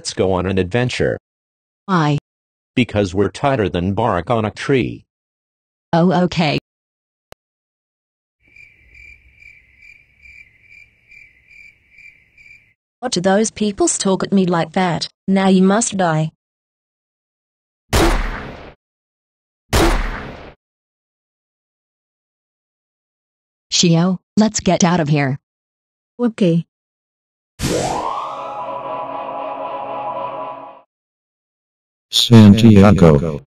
Let's go on an adventure. Why? Because we're tighter than bark on a tree. Oh, okay. What do those people talk at me like that? Now you must die. Shio, let's get out of here. Okay. Santiago.